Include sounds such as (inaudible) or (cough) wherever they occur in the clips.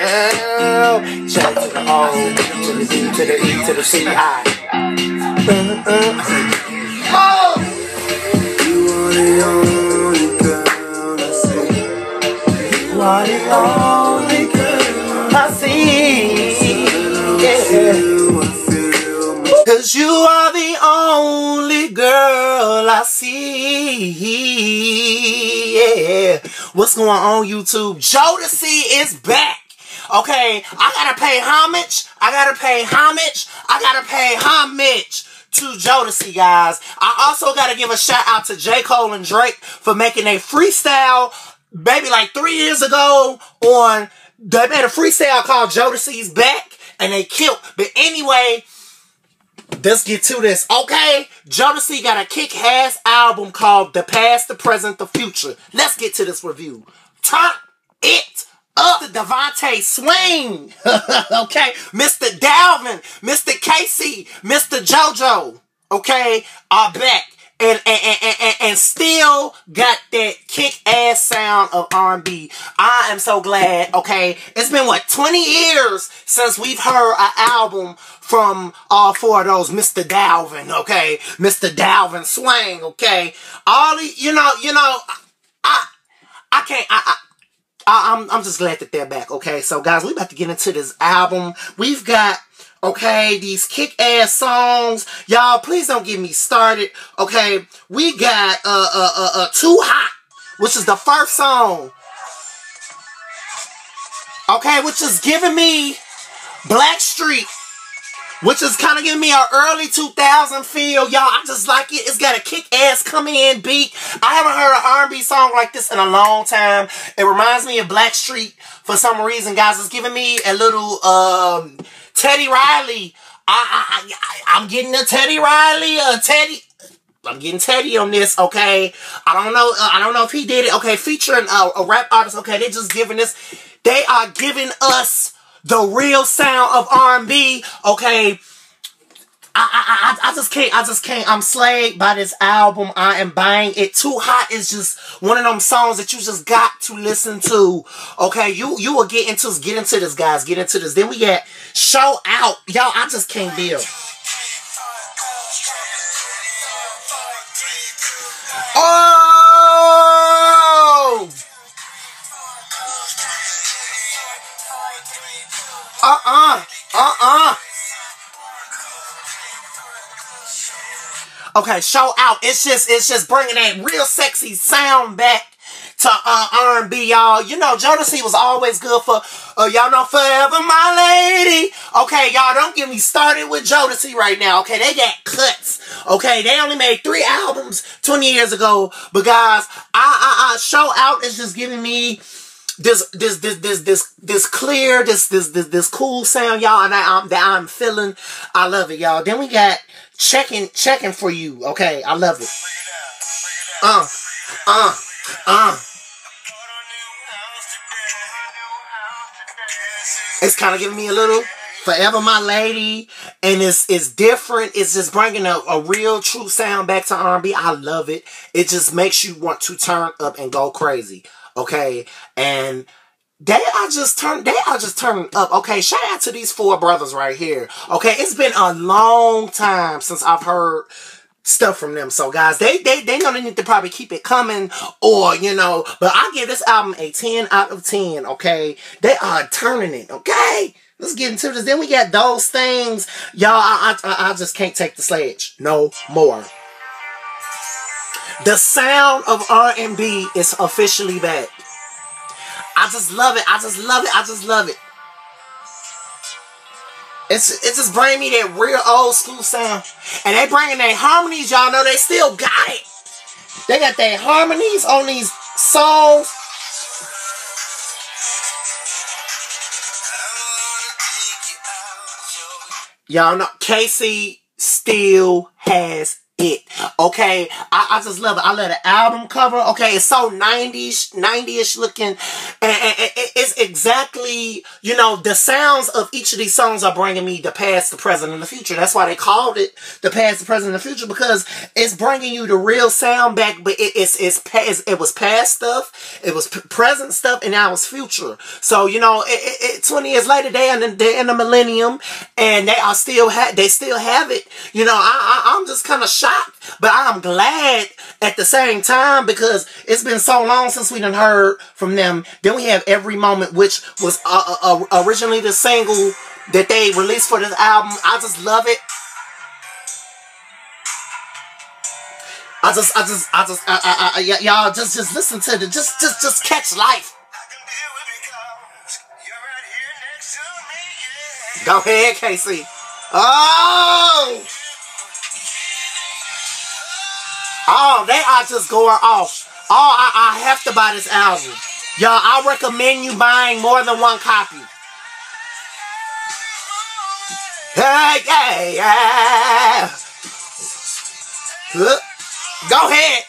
L, J to the O, to the D to the E to the C I. Uh, uh. Oh! You are the only girl I see. You are the only girl I see. Yeah. You, I feel my Cause you are the only girl I see. Yeah. What's going on, YouTube? Jodeci is back. Okay, I gotta pay homage. I gotta pay homage. I gotta pay homage to Jodeci, guys. I also gotta give a shout out to J. Cole and Drake for making a freestyle, maybe like three years ago on, they made a freestyle called Jodeci's Back, and they killed. But anyway, let's get to this, okay? Jodeci got a kick-ass album called The Past, The Present, The Future. Let's get to this review. Turn it up. The DeVante Swing, (laughs) okay? Mr. Dalvin, Mr. K-Ci, Mr. JoJo, okay, are back. And, and, and, and, and still got that kick-ass sound of R&B. I am so glad, okay? It's been, what, 20 years since we've heard an album from all four of those Mr. Dalvin, okay? Mr. Dalvin Swing, okay? All the, you know, you know, I, I can't, I, I I, I'm I'm just glad that they're back. Okay, so guys, we about to get into this album. We've got okay these kick ass songs, y'all. Please don't get me started. Okay, we got uh uh uh, uh too hot, which is the first song. Okay, which is giving me Blackstreet which is kind of giving me an early 2000 feel, y'all. I just like it. It's got a kick-ass come-in beat. I haven't heard an R&B song like this in a long time. It reminds me of Blackstreet for some reason, guys. It's giving me a little um, Teddy Riley. I, I, I, I'm getting a Teddy Riley, a Teddy... I'm getting Teddy on this, okay? I don't know. Uh, I don't know if he did it. Okay, featuring a, a rap artist. Okay, they're just giving this. They are giving us the real sound of R&B. Okay, I, I, I, I just can't, I just can't, I'm slayed by this album. I am buying it. Too Hot is just one of them songs that you just got to listen to. Okay, you, you will get into, get into this, guys, get into this. Then we get Show Out. Y'all, I just can't deal. Uh-uh. Uh-uh. Okay, show out. It's just, it's just bringing that real sexy sound back to uh, R&B, y'all. You know, Jodeci was always good for, uh, y'all know, Forever My Lady. Okay, y'all, don't get me started with Jodeci right now. Okay, they got cuts. Okay, they only made three albums 20 years ago. But guys, I, I, I, Show Out is just giving me this this this this this this clear this this this this cool sound y'all and I, I'm, that I'm feeling I love it y'all then we got checking checking for you okay I love it uh uh uh it's kind of giving me a little Forever My Lady, and it's it's different. It's just bringing a, a real true sound back to R&B. I love it. It just makes you want to turn up and go crazy. Okay, and they are just turn they are just turning up. Okay, shout out to these four brothers right here. Okay, it's been a long time since I've heard stuff from them. So guys, they they they gonna need to probably keep it coming, or you know. But I give this album a ten out of ten. Okay, they are turning it. Okay. Let's get into this. Then we got those things. Y'all, I, I, I just can't take the sledge no more. The sound of R&B is officially back. I just love it. I just love it. I just love it. It's it just bring me that real old school sound. And they bringing their harmonies, y'all know they still got it. They got their harmonies on these songs. Y'all know K-Ci still has it. Okay, I, I just love it. I love the album cover. Okay, it's so 90s, 90ish looking. And, it's exactly you know the sounds of each of these songs are bringing me the past, the present, and the future. That's why they called it the past, the present, and the future because it's bringing you the real sound back. But it, it's it's past. It was past stuff. It was present stuff, and now it's future. So you know, it, it, it- twenty years later, they in the, they're in the millennium, and they are still ha- they still have it. You know, I, I I'm just kind of shocked, but I'm glad at the same time because it's been so long since we done heard from them. Then we have Every Moment, which was uh, uh, uh, originally the single that they released for this album. I just love it. I just, I just, I just, I, I, I, y'all just, just listen to the, just, just, just catch life. Go ahead, K-Ci. Oh, oh, they are just going off. Oh, I, I have to buy this album. Y'all, I recommend you buying more than one copy. Hey, yeah, yeah. Go ahead.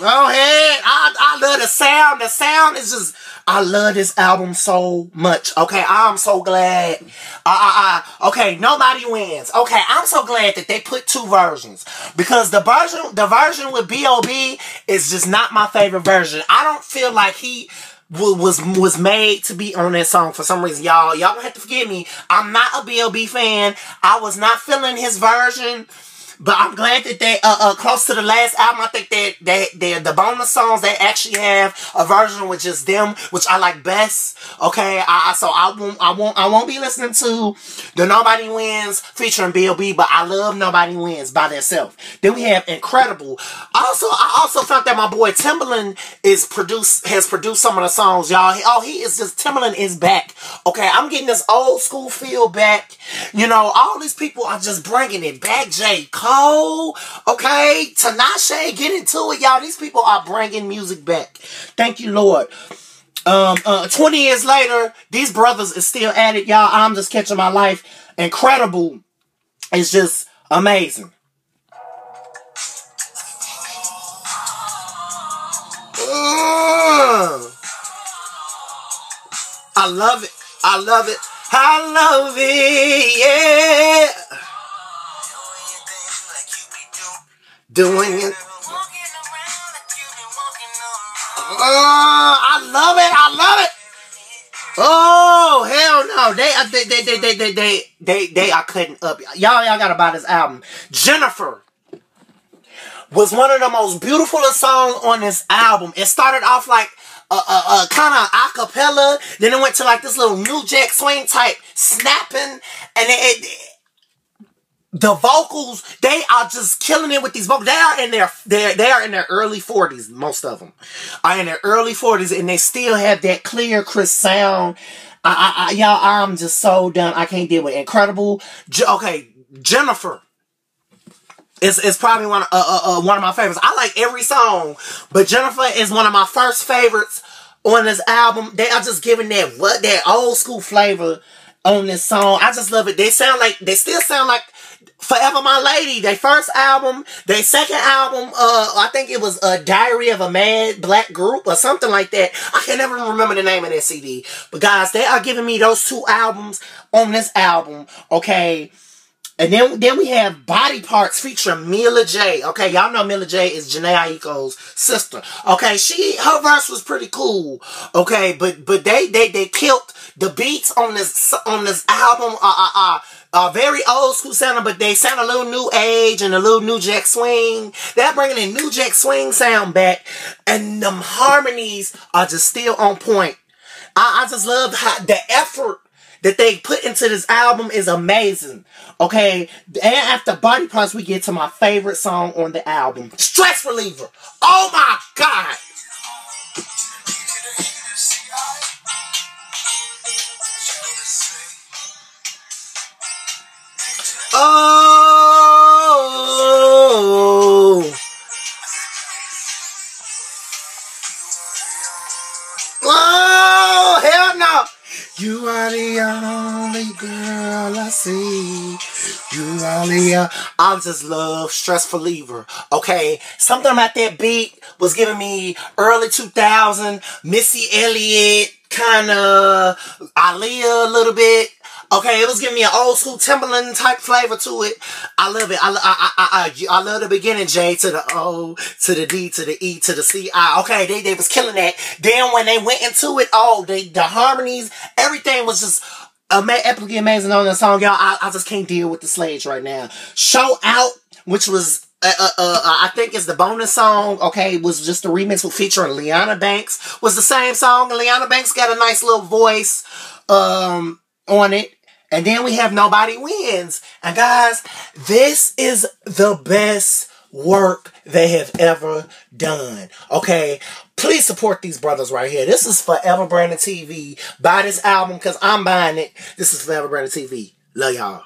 Go ahead. I, I love the sound. The sound is just, I love this album so much. Okay, I'm so glad. Uh, uh, uh, okay, nobody wins. Okay, I'm so glad that they put two versions because the version, the version with B.O.B. is just not my favorite version. I don't feel like he wa- was was made to be on that song for some reason. Y'all, y'all gonna have to forgive me. I'm not a B.O.B. fan. I was not feeling his version. But I'm glad that they uh, uh close to the last album. I think that they they the bonus songs they actually have a version with just them, which I like best. Okay, I, so I won't I won't I won't be listening to the Nobody Wins featuring B.O.B. But I love Nobody Wins by themselves. Then we have Incredible. Also, I also found that my boy Timbaland is produced has produced some of the songs, y'all. Oh, he is just Timbaland is back. Okay, I'm getting this old school feel back. You know, all these people are just bringing it back. J. Cole, okay, Tinashe, get into it, y'all. These people are bringing music back. Thank you, Lord. Um, uh, 20 years later, these brothers is still at it, y'all. I'm just catching my life. Incredible. It's just amazing. Mm. I love it. I love it. I love it. Yeah. Doing it. Oh, I love it. I love it. Oh hell no! They uh, they they they they they they they, are cutting up. Y'all y'all gotta buy this album. Jennifer was one of the most beautiful songs on this album. It started off like a, a, a kind of acapella, then it went to like this little new jack swing type snapping, and it, it the vocals they are just killing it with these vocals. They are in their they they are in their early forties. Most of them are in their early forties, and they still have that clear, crisp sound. I, I, I y'all, I'm just so done. I can't deal with incredible. Je- okay, Jennifer. Is, is probably one of, uh, uh, uh, one of my favorites. I like every song, but Jennifer is one of my first favorites on this album. They are just giving that what that old school flavor on this song. I just love it. They sound like they still sound like Forever My Lady. Their first album, their second album, uh, I think it was a Diary of a Mad Black Group or something like that. I can never remember the name of that CD. But guys, they are giving me those two albums on this album. Okay. And then, then we have Body Parts featuring Mila J. Okay, y'all know Mila J is Jhené Aiko's sister. Okay, she her verse was pretty cool. Okay, but but they they they killed the beats on this on this album. Uh uh uh. Uh, very old school sounding, but they sound a little new age and a little new jack swing. They're bringing a new jack swing sound back, and them harmonies are just still on point. I, I just love how the effort that they put into this album is amazing. Okay, and after Body Parts, we get to my favorite song on the album, Stress Reliever. Oh my god! You only girl I see. You only, uh, I just love Stress Reliever. Okay, something about that beat was giving me early 2000 Missy Elliott kind of Aaliyah a little bit. Okay, it was giving me an old school Timbaland type flavor to it. I love it. I, I, I, I, I love the beginning, J to the O, to the D, to the E, to the C, I. Okay, they, they was killing that. Then when they went into it, oh, they, the harmonies, everything was just ama- epically amazing on the song, y'all. I, I just can't deal with the sledge right now. Show Out, which was uh, uh, uh, I think it's the bonus song. Okay, it was just a remix with featuring Leanna Banks. Was the same song, and Leanna Banks got a nice little voice um, on it. And then we have Nobody Wins. And guys, this is the best work they have ever done. Okay, please support these brothers right here. This is Forever Brandon TV. Buy this album because I'm buying it. This is Forever Brandon TV. Love y'all.